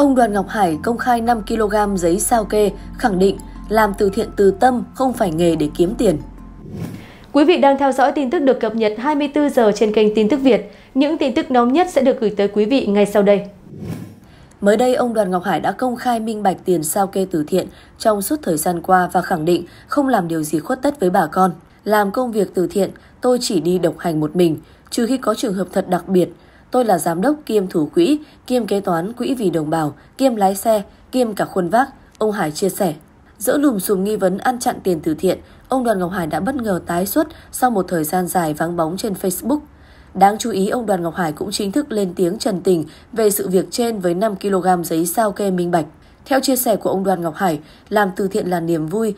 Ông Đoàn Ngọc Hải công khai 5 kg giấy sao kê, khẳng định làm từ thiện từ tâm không phải nghề để kiếm tiền. Quý vị đang theo dõi tin tức được cập nhật 24 giờ trên kênh Tin tức Việt. Những tin tức nóng nhất sẽ được gửi tới quý vị ngay sau đây. Mới đây, ông Đoàn Ngọc Hải đã công khai minh bạch tiền sao kê từ thiện trong suốt thời gian qua và khẳng định không làm điều gì khuất tất với bà con. Làm công việc từ thiện, tôi chỉ đi độc hành một mình, trừ khi có trường hợp thật đặc biệt. Tôi là giám đốc kiêm thủ quỹ, kiêm kế toán quỹ vì đồng bào, kiêm lái xe, kiêm cả khuôn vác, ông Hải chia sẻ. Giữa lùm xùm nghi vấn ăn chặn tiền từ thiện, ông Đoàn Ngọc Hải đã bất ngờ tái xuất sau một thời gian dài vắng bóng trên Facebook. Đáng chú ý, ông Đoàn Ngọc Hải cũng chính thức lên tiếng trần tình về sự việc trên với 5 kg giấy sao kê minh bạch. Theo chia sẻ của ông Đoàn Ngọc Hải, làm từ thiện là niềm vui,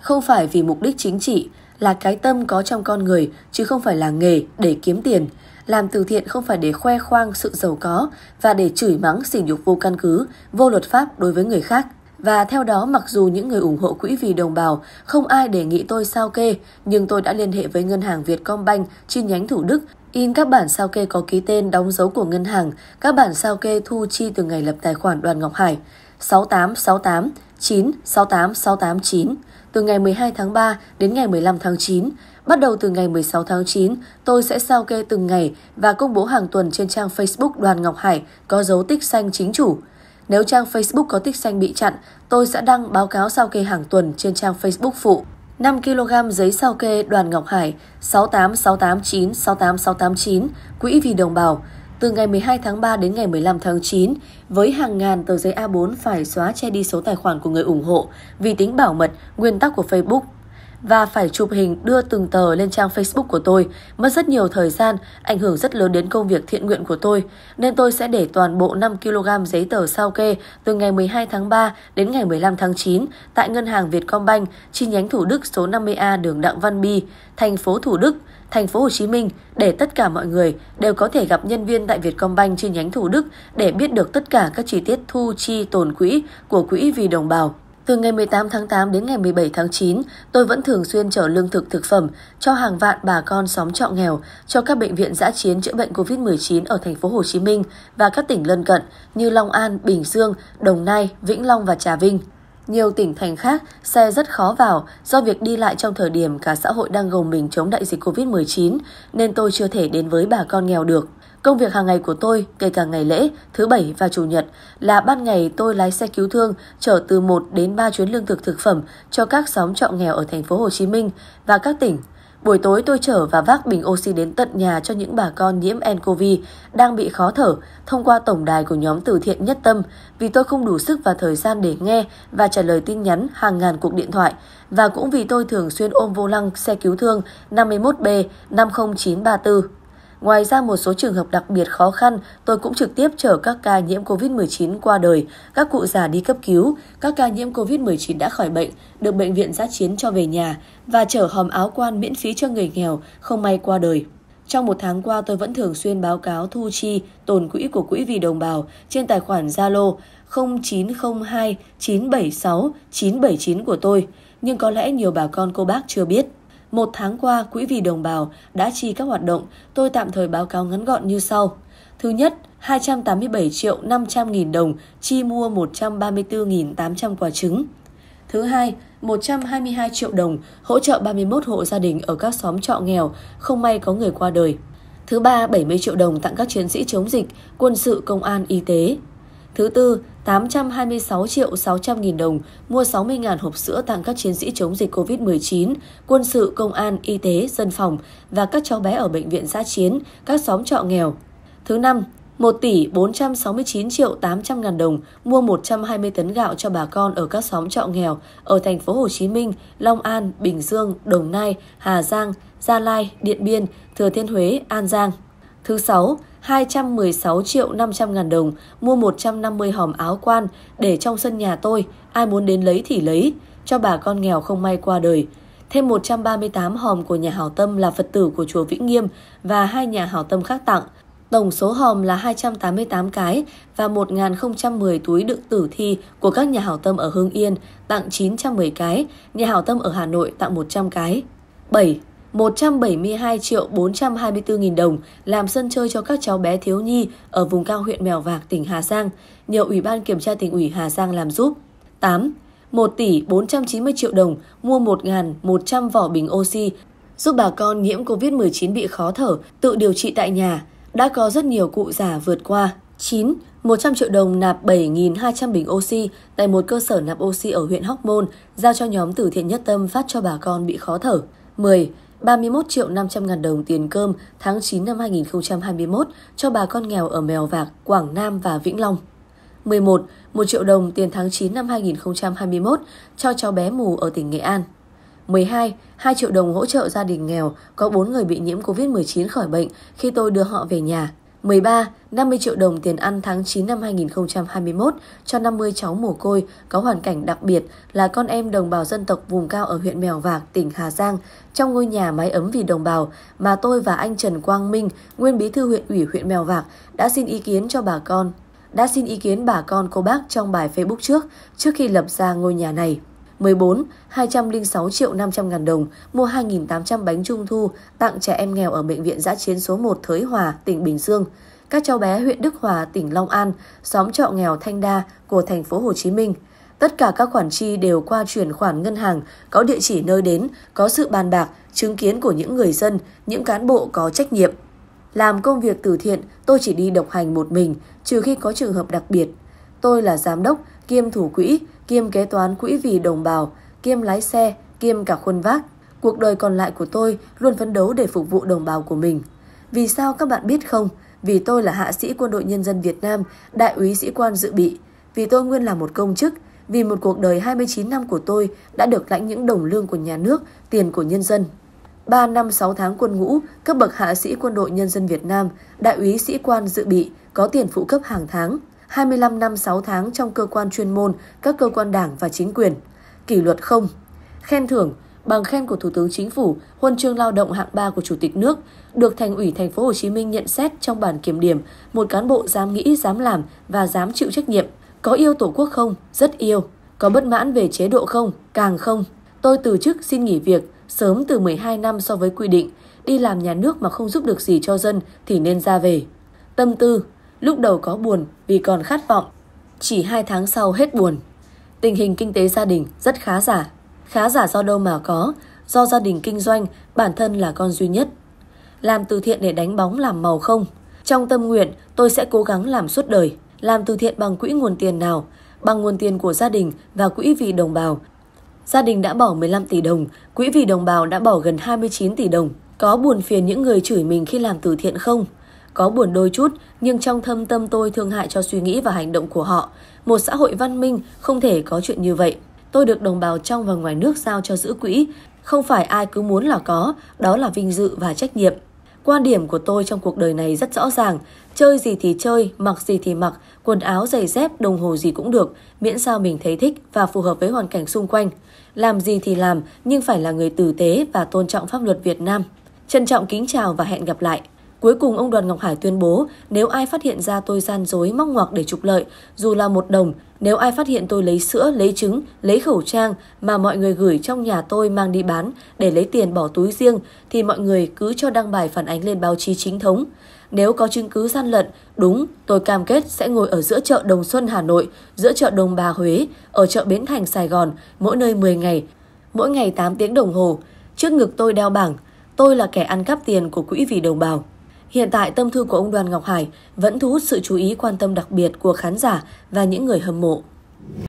không phải vì mục đích chính trị, là cái tâm có trong con người, chứ không phải là nghề để kiếm tiền. Làm từ thiện không phải để khoe khoang sự giàu có và để chửi mắng sỉ nhục vô căn cứ, vô luật pháp đối với người khác. Và theo đó, mặc dù những người ủng hộ quỹ vì đồng bào không ai đề nghị tôi sao kê, nhưng tôi đã liên hệ với ngân hàng Vietcombank chi nhánh Thủ Đức in các bản sao kê có ký tên đóng dấu của ngân hàng, các bản sao kê thu chi từ ngày lập tài khoản Đoàn Ngọc Hải 6868 9 68 689 từ ngày 12 tháng 3 đến ngày 15 tháng 9. Bắt đầu từ ngày 16 tháng 9, tôi sẽ sao kê từng ngày và công bố hàng tuần trên trang Facebook Đoàn Ngọc Hải có dấu tích xanh chính chủ. Nếu trang Facebook có tích xanh bị chặn, tôi sẽ đăng báo cáo sao kê hàng tuần trên trang Facebook phụ. 5 kg giấy sao kê Đoàn Ngọc Hải 68689 68689 Quỹ vì đồng bào từ ngày 12 tháng 3 đến ngày 15 tháng 9 với hàng ngàn tờ giấy A4 phải xóa che đi số tài khoản của người ủng hộ vì tính bảo mật, nguyên tắc của Facebook và phải chụp hình đưa từng tờ lên trang Facebook của tôi. Mất rất nhiều thời gian, ảnh hưởng rất lớn đến công việc thiện nguyện của tôi, nên tôi sẽ để toàn bộ 5 kg giấy tờ sao kê từ ngày 12 tháng 3 đến ngày 15 tháng 9 tại Ngân hàng Vietcombank, chi nhánh Thủ Đức số 50A đường Đặng Văn Bi, thành phố Thủ Đức, thành phố Hồ Chí Minh để tất cả mọi người đều có thể gặp nhân viên tại Vietcombank chi nhánh Thủ Đức để biết được tất cả các chi tiết thu chi tồn quỹ của quỹ vì đồng bào. Từ ngày 18 tháng 8 đến ngày 17 tháng 9, tôi vẫn thường xuyên chở lương thực thực phẩm cho hàng vạn bà con xóm trọ nghèo cho các bệnh viện giã chiến chữa bệnh COVID-19 ở thành phố Hồ Chí Minh và các tỉnh lân cận như Long An, Bình Dương, Đồng Nai, Vĩnh Long và Trà Vinh. Nhiều tỉnh thành khác, xe rất khó vào do việc đi lại trong thời điểm cả xã hội đang gồng mình chống đại dịch COVID-19 nên tôi chưa thể đến với bà con nghèo được. Công việc hàng ngày của tôi, kể cả ngày lễ, thứ bảy và chủ nhật, là ban ngày tôi lái xe cứu thương chở từ 1 đến 3 chuyến lương thực thực phẩm cho các xóm trọ nghèo ở thành phố Hồ Chí Minh và các tỉnh. Buổi tối tôi chở và vác bình oxy đến tận nhà cho những bà con nhiễm nCoV đang bị khó thở thông qua tổng đài của nhóm từ thiện Nhất Tâm vì tôi không đủ sức và thời gian để nghe và trả lời tin nhắn hàng ngàn cuộc điện thoại và cũng vì tôi thường xuyên ôm vô lăng xe cứu thương 51B 50934. Ngoài ra một số trường hợp đặc biệt khó khăn, tôi cũng trực tiếp chở các ca nhiễm COVID-19 qua đời, các cụ già đi cấp cứu, các ca nhiễm COVID-19 đã khỏi bệnh, được bệnh viện giã chiến cho về nhà và chở hòm áo quan miễn phí cho người nghèo không may qua đời. Trong một tháng qua tôi vẫn thường xuyên báo cáo thu chi, tồn quỹ của Quỹ vì đồng bào trên tài khoản Zalo 0902 976 979 của tôi, nhưng có lẽ nhiều bà con cô bác chưa biết. Một tháng qua, Quỹ vì đồng bào đã chi các hoạt động, tôi tạm thời báo cáo ngắn gọn như sau. Thứ nhất, 287 triệu 500 nghìn đồng chi mua 134.800 quả trứng. Thứ hai, 122 triệu đồng hỗ trợ 31 hộ gia đình ở các xóm trọ nghèo không may có người qua đời. Thứ ba, 70 triệu đồng tặng các chiến sĩ chống dịch, quân sự, công an, y tế. Thứ tư, 826 triệu 600 nghìn đồng mua 60 ngàn hộp sữa tặng các chiến sĩ chống dịch COVID-19, quân sự, công an, y tế, dân phòng và các cháu bé ở bệnh viện giã chiến, các xóm trọ nghèo. Thứ năm, 1 tỷ 469 triệu 800 ngàn đồng mua 120 tấn gạo cho bà con ở các xóm trọ nghèo ở thành phố Hồ Chí Minh, Long An, Bình Dương, Đồng Nai, Hà Giang, Gia Lai, Điện Biên, Thừa Thiên Huế, An Giang. Thứ sáu, 216 triệu 500 ngàn đồng mua 150 hòm áo quan để trong sân nhà tôi, ai muốn đến lấy thì lấy, cho bà con nghèo không may qua đời. Thêm 138 hòm của nhà hảo tâm là Phật tử của chùa Vĩnh Nghiêm và hai nhà hảo tâm khác tặng. Tổng số hòm là 288 cái và 1.010 túi đựng tử thi của các nhà hảo tâm ở Hưng Yên tặng 910 cái, nhà hảo tâm ở Hà Nội tặng 100 cái. 7. 172 triệu 424 nghìn đồng làm sân chơi cho các cháu bé thiếu nhi ở vùng cao huyện Mèo Vạc, tỉnh Hà Giang, nhờ Ủy ban Kiểm tra tỉnh ủy Hà Giang làm giúp. 8. 1 tỷ 490 triệu đồng mua 1.100 vỏ bình oxy giúp bà con nhiễm COVID-19 bị khó thở tự điều trị tại nhà. Đã có rất nhiều cụ già vượt qua. 9. 100 triệu đồng nạp 7.200 bình oxy tại một cơ sở nạp oxy ở huyện Hóc Môn, giao cho nhóm từ thiện nhất tâm phát cho bà con bị khó thở. 10. 31 triệu 500 ngàn đồng tiền cơm tháng 9 năm 2021 cho bà con nghèo ở Mèo Vạc, Quảng Nam và Vĩnh Long. 11. 1 triệu đồng tiền tháng 9 năm 2021 cho cháu bé mù ở tỉnh Nghệ An. 12. 2 triệu đồng hỗ trợ gia đình nghèo có 4 người bị nhiễm COVID-19 khỏi bệnh khi tôi đưa họ về nhà. 13. 50 triệu đồng tiền ăn tháng 9 năm 2021 cho 50 cháu mồ côi có hoàn cảnh đặc biệt là con em đồng bào dân tộc vùng cao ở huyện Mèo Vạc, tỉnh Hà Giang trong ngôi nhà mái ấm vì đồng bào mà tôi và anh Trần Quang Minh, nguyên bí thư huyện ủy huyện Mèo Vạc đã xin ý kiến cho bà con đã xin ý kiến bà con cô bác trong bài Facebook trước, trước khi lập ra ngôi nhà này. 14. 206 triệu 500 ngàn đồng mua 2.800 bánh trung thu tặng trẻ em nghèo ở Bệnh viện Giã chiến số 1 Thới Hòa, tỉnh Bình Dương. Các cháu bé huyện Đức Hòa, tỉnh Long An, xóm trọ nghèo Thanh Đa của thành phố Hồ Chí Minh. Tất cả các khoản chi đều qua chuyển khoản ngân hàng, có địa chỉ nơi đến, có sự bàn bạc, chứng kiến của những người dân, những cán bộ có trách nhiệm. Làm công việc từ thiện, tôi chỉ đi độc hành một mình, trừ khi có trường hợp đặc biệt. Tôi là giám đốc, kiêm thủ quỹ, kiêm kế toán quỹ vì đồng bào, kiêm lái xe, kiêm cả khuôn vác. Cuộc đời còn lại của tôi luôn phấn đấu để phục vụ đồng bào của mình. Vì sao các bạn biết không? Vì tôi là hạ sĩ quân đội nhân dân Việt Nam, đại úy sĩ quan dự bị. Vì tôi nguyên là một công chức. Vì một cuộc đời 29 năm của tôi đã được lãnh những đồng lương của nhà nước, tiền của nhân dân. 3 năm 6 tháng quân ngũ, cấp bậc hạ sĩ quân đội nhân dân Việt Nam, đại úy sĩ quan dự bị, có tiền phụ cấp hàng tháng. 25 năm 6 tháng trong cơ quan chuyên môn, các cơ quan đảng và chính quyền. Kỷ luật không. Khen thưởng, bằng khen của Thủ tướng Chính phủ, huân chương lao động hạng 3 của Chủ tịch nước, được Thành ủy Thành phố Hồ Chí Minh nhận xét trong bản kiểm điểm, một cán bộ dám nghĩ, dám làm và dám chịu trách nhiệm. Có yêu Tổ quốc không? Rất yêu. Có bất mãn về chế độ không? Càng không. Tôi từ chức xin nghỉ việc, sớm từ 12 năm so với quy định, đi làm nhà nước mà không giúp được gì cho dân thì nên ra về. Tâm tư, lúc đầu có buồn vì còn khát vọng, chỉ 2 tháng sau hết buồn. Tình hình kinh tế gia đình rất khá giả. Khá giả do đâu mà có, do gia đình kinh doanh, bản thân là con duy nhất. Làm từ thiện để đánh bóng làm màu không? Trong tâm nguyện, tôi sẽ cố gắng làm suốt đời. Làm từ thiện bằng quỹ nguồn tiền nào? Bằng nguồn tiền của gia đình và quỹ vì đồng bào Gia đình đã bỏ 15 tỷ đồng, quỹ vì đồng bào đã bỏ gần 29 tỷ đồng. Có buồn phiền những người chửi mình khi làm từ thiện không? Có buồn đôi chút, nhưng trong thâm tâm tôi thương hại cho suy nghĩ và hành động của họ. Một xã hội văn minh không thể có chuyện như vậy. Tôi được đồng bào trong và ngoài nước giao cho giữ quỹ. Không phải ai cứ muốn là có, đó là vinh dự và trách nhiệm. Quan điểm của tôi trong cuộc đời này rất rõ ràng, chơi gì thì chơi, mặc gì thì mặc, quần áo, giày dép, đồng hồ gì cũng được, miễn sao mình thấy thích và phù hợp với hoàn cảnh xung quanh. Làm gì thì làm, nhưng phải là người tử tế và tôn trọng pháp luật Việt Nam. Trân trọng kính chào và hẹn gặp lại. Cuối cùng ông Đoàn Ngọc Hải tuyên bố nếu ai phát hiện ra tôi gian dối móc ngoặc để trục lợi, dù là một đồng, nếu ai phát hiện tôi lấy sữa, lấy trứng, lấy khẩu trang mà mọi người gửi trong nhà tôi mang đi bán để lấy tiền bỏ túi riêng thì mọi người cứ cho đăng bài phản ánh lên báo chí chính thống. Nếu có chứng cứ gian lận, đúng, tôi cam kết sẽ ngồi ở giữa chợ Đồng Xuân Hà Nội, giữa chợ Đồng Bà Huế, ở chợ Bến Thành Sài Gòn, mỗi nơi 10 ngày, mỗi ngày 8 tiếng đồng hồ. Trước ngực tôi đeo bảng, tôi là kẻ ăn cắp tiền của quỹ vì đồng bào. Hiện tại tâm thư của ông Đoàn Ngọc Hải vẫn thu hút sự chú ý quan tâm đặc biệt của khán giả và những người hâm mộ.